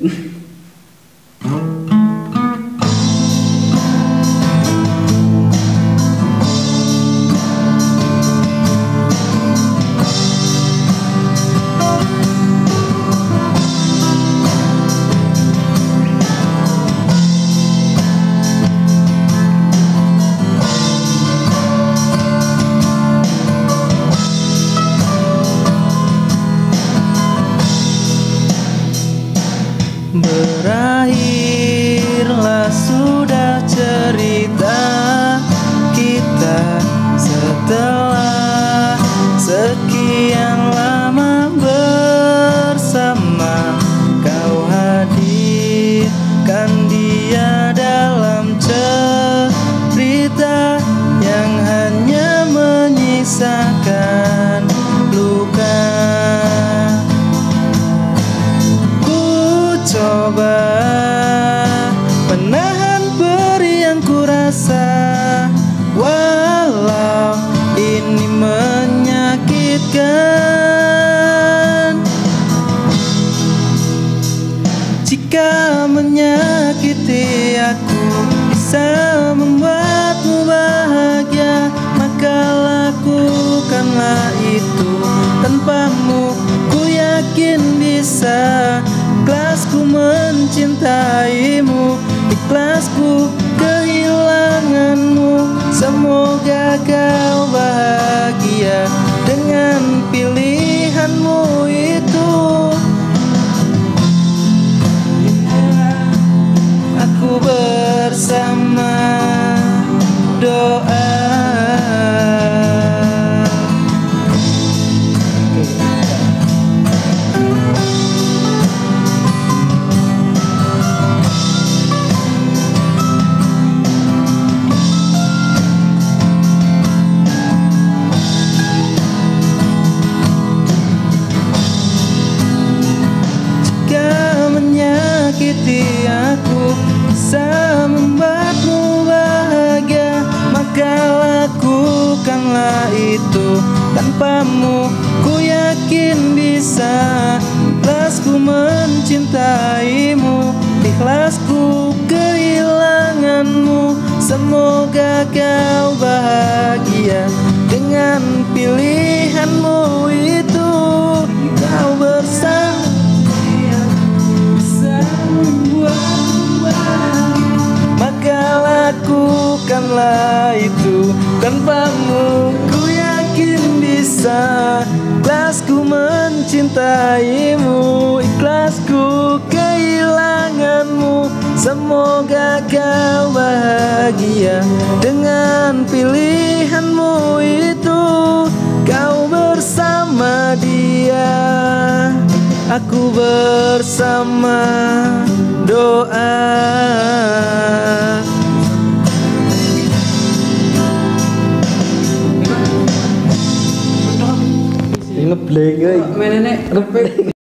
Música é. Berakhirlah sudah cerita Ikhlasku mencintaimu Ikhlasku kehilanganmu. Semoga kau bahagia Dengan lakukanlah itu Tanpamu ku yakin bisa. Ikhlasku mencintaimu Ikhlasku kehilanganmu. Semoga kau bahagia Dengan pilihanmu itu. Kau bersama Maka lakukanlah itu Tanpamu mencintaimu Ikhlasku kehilanganmu. Semoga kau bahagia Dengan pilihanmu itu. Kau bersama dia Aku bersama. Doa प्लेग मैंने मतलब-